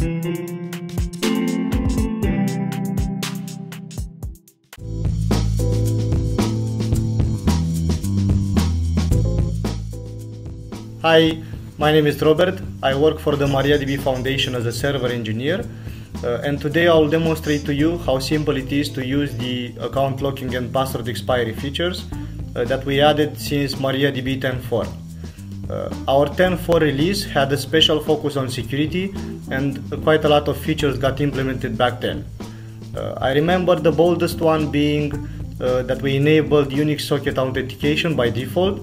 Hi, my name is Robert. I work for the MariaDB Foundation as a server engineer. Uh, and today I'll demonstrate to you how simple it is to use the account locking and password expiry features uh, that we added since MariaDB 10.4. Uh, our 10.4 release had a special focus on security and quite a lot of features got implemented back then. Uh, I remember the boldest one being uh, that we enabled Unix socket authentication by default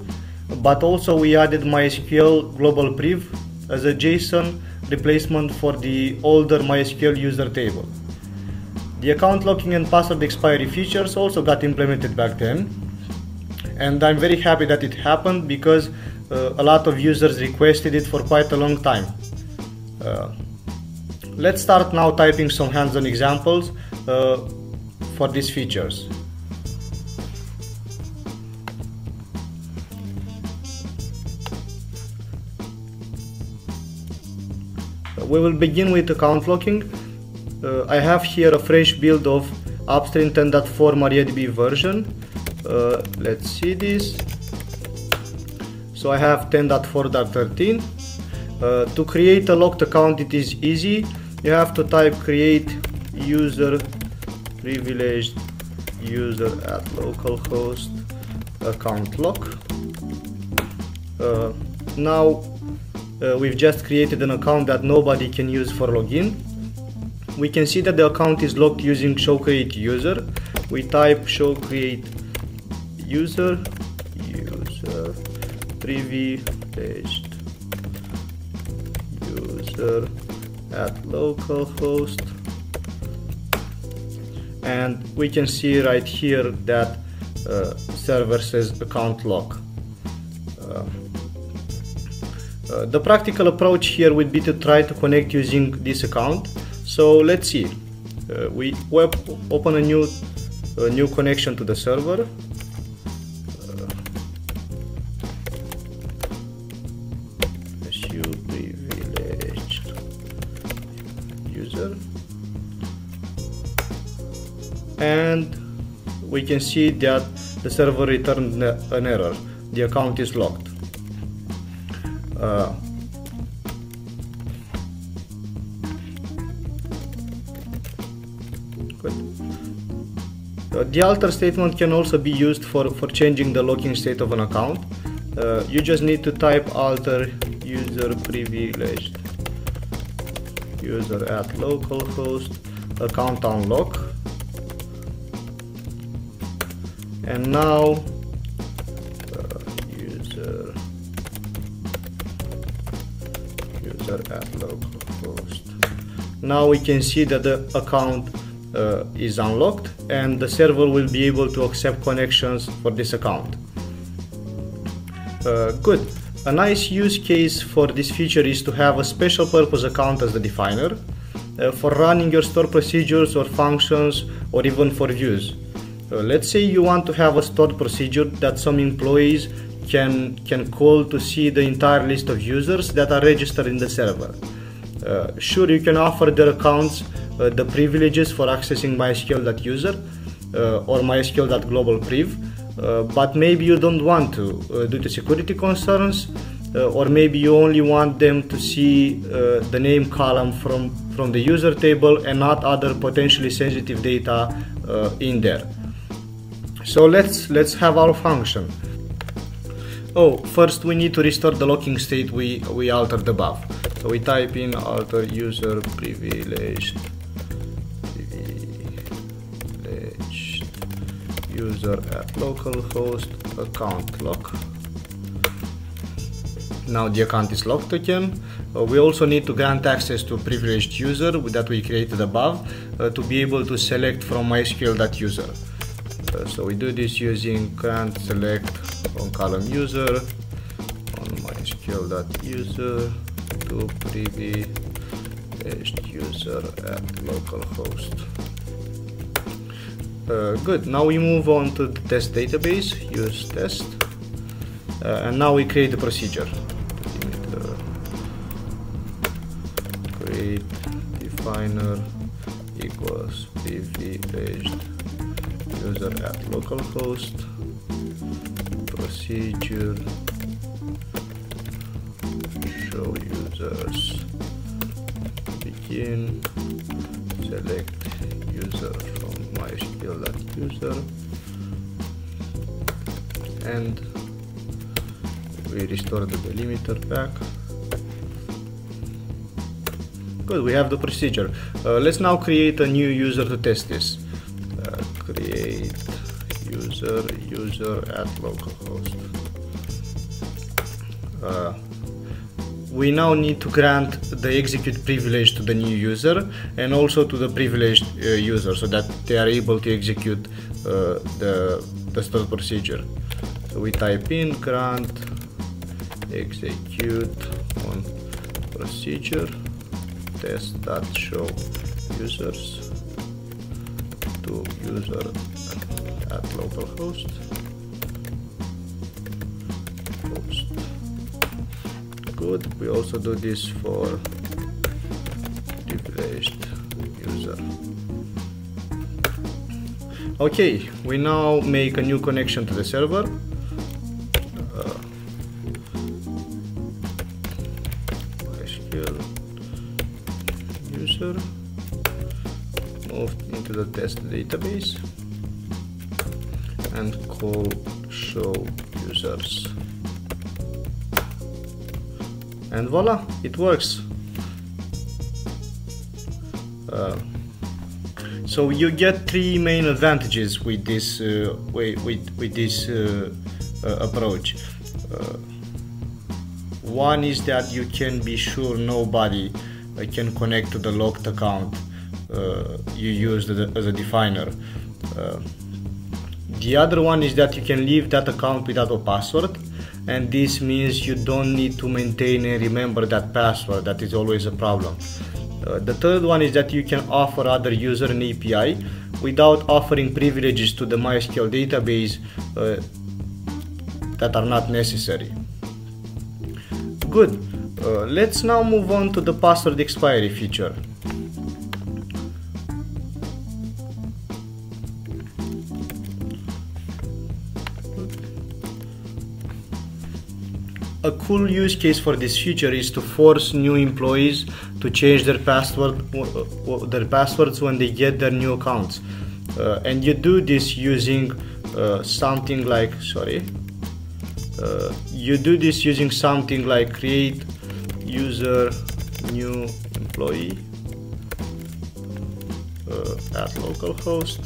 but also we added MySQL Global Priv as a JSON replacement for the older MySQL user table. The account locking and password expiry features also got implemented back then and I'm very happy that it happened because a lot of users requested it for quite a long time. Uh, let's start now typing some hands-on examples uh, for these features. we will begin with account locking. Uh, I have here a fresh build of upstream 10.4 MariaDB version. Uh, let's see this. So I have 10.4.13. Uh, to create a locked account it is easy. You have to type create user privileged user at localhost account lock. Uh, now uh, we've just created an account that nobody can use for login. We can see that the account is locked using show create user. We type show create user user privileged user at localhost and we can see right here that uh, server says account lock. Uh, uh, the practical approach here would be to try to connect using this account. So let's see. Uh, we open a new a new connection to the server. And we can see that the server returned an error. The account is locked. Uh, uh, the alter statement can also be used for, for changing the locking state of an account. Uh, you just need to type alter user privileged user at localhost account unlock and now user at localhost. Now we can see that the account uh, is unlocked and the server will be able to accept connections for this account. Uh, good. A nice use case for this feature is to have a special purpose account as the definer uh, for running your store procedures or functions or even for views. Uh, let's say you want to have a stored procedure that some employees can can call to see the entire list of users that are registered in the server. Uh, sure, you can offer their accounts uh, the privileges for accessing MySQL.user uh, or MySQL.globalpriv, uh, but maybe you don't want to uh, due to security concerns, uh, or maybe you only want them to see the name column from from the user table and not other potentially sensitive data in there. So let's let's have our function. Oh, first we need to restore the locking state we, we altered above. So we type in alter user privileged, privileged user at localhost account lock. Now the account is locked again. Uh, we also need to grant access to privileged user that we created above uh, to be able to select from MySQL mysql.user. Uh, so we do this using grant select on column user on mysql.user to privy user at localhost. Uh, good, now we move on to the test database, use test, uh, and now we create the procedure. create definer equals privileged user at localhost procedure show users begin select user from mysql.user and we restore the delimiter back. Good we have the procedure. Uh, let's now create a new user to test this create user user at localhost uh, we now need to grant the execute privilege to the new user and also to the privileged uh, user so that they are able to execute uh, the, the procedure. So we type in grant execute on procedure test that show users to user at localhost good. We also do this for privileged user. Okay we now make a new connection to the server. Uh, MySQL user into the test database and call show users. And voila it works. Uh, so you get three main advantages with this uh, with, with this uh, uh approach. Uh, one is that you can be sure nobody uh, can connect to the locked account you used as a definer. The other one is that you can leave that account without a password and this means you don't need to maintain and remember that password. That is always a problem. Uh, the third one is that you can offer other user an API without offering privileges to the MySQL database uh, that are not necessary. Good. Uh, let's now move on to the password expiry feature A cool use case for this feature is to force new employees to change their password their passwords when they get their new accounts. Uh, and you do this using uh, something like sorry uh, you do this using something like create user new employee uh, at localhost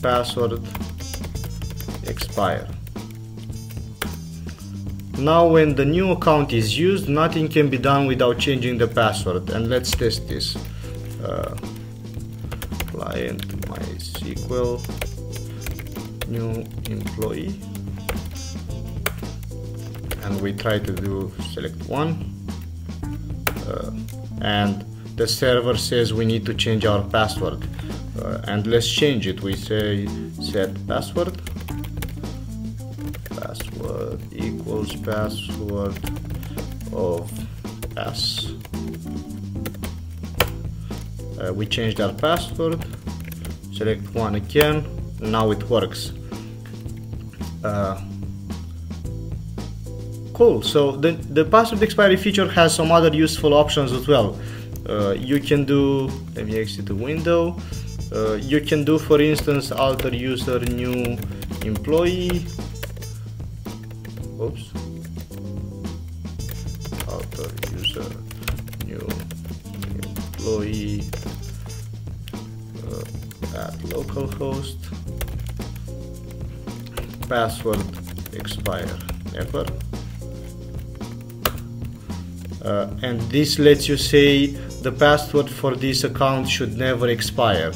password expire now when the new account is used, nothing can be done without changing the password. And let's test this. Uh, client MySQL new employee and we try to do select one uh, and the server says we need to change our password uh, and let's change it we say set password password equals password of s. Uh, we changed our password. Select one again. Now it works. Uh, cool. So the, the password expiry feature has some other useful options as well. Uh, you can do let me exit the window. Uh, you can do for instance alter user new employee alter user new employee uh, at localhost password expire never. Uh, and this lets you say the password for this account should never expire.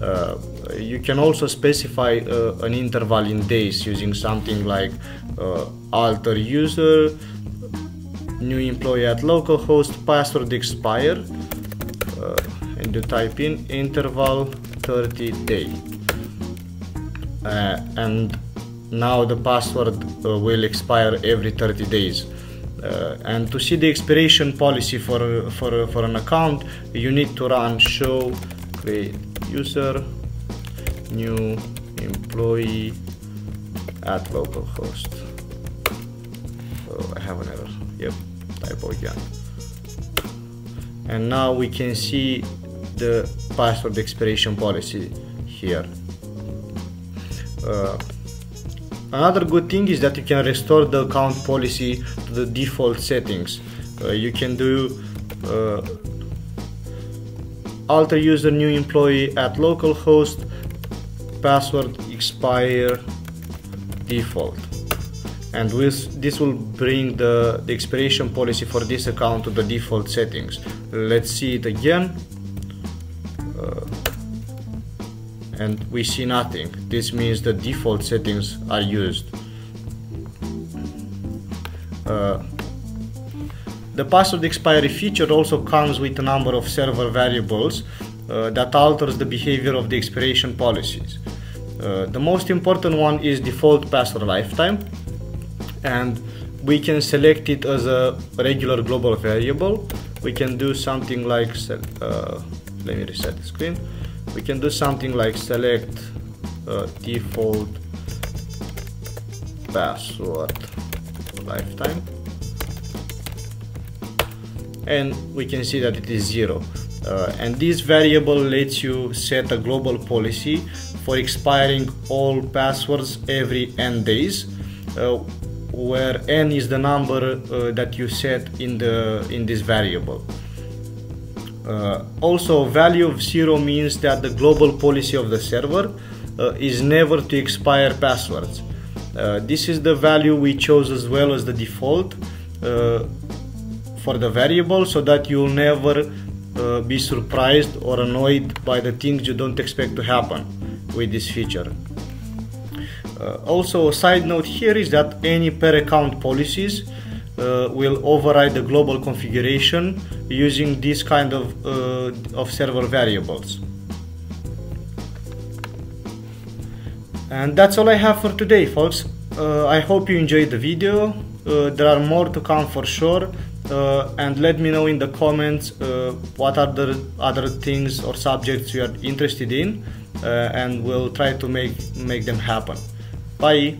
Uh, you can also specify uh, an interval in days using something like uh, alter user new employee at localhost password expire uh, and you type in interval 30 day uh, and now the password uh, will expire every 30 days Uh, and to see the expiration policy for, for, for an account, you need to run show create user new employee at localhost. Oh, I have an error. Yep, again. And now we can see the password expiration policy here. Uh, another good thing is that you can restore the account policy to the default settings. Uh, you can do uh, alter user new employee at localhost password expire default and this will bring the, the expiration policy for this account to the default settings. Let's see it again. Uh, and we see nothing. This means the default settings are used. Uh, the password expiry feature also comes with a number of server variables uh, that alters the behavior of the expiration policies. Uh, the most important one is default password lifetime and we can select it as a regular global variable. We can do something like, uh, let me reset the screen. We can do something like select uh, default password lifetime and we can see that it is zero uh, and this variable lets you set a global policy for expiring all passwords every n days uh, where n is the number uh, that you set in the in this variable uh, also value of zero means that the global policy of the server uh, is never to expire passwords this is the value we chose as well as the default for the variable so that you'll never uh, be surprised or annoyed by the things you don't expect to happen with this feature. Uh, also a side note here is that any per account policies uh, will override the global configuration using this kind of, uh, of server variables. And that's all I have for today folks. Uh, I hope you enjoyed the video. Uh, there are more to come for sure uh, and let me know in the comments what are the other things or subjects you are interested in and we'll try to make make them happen bye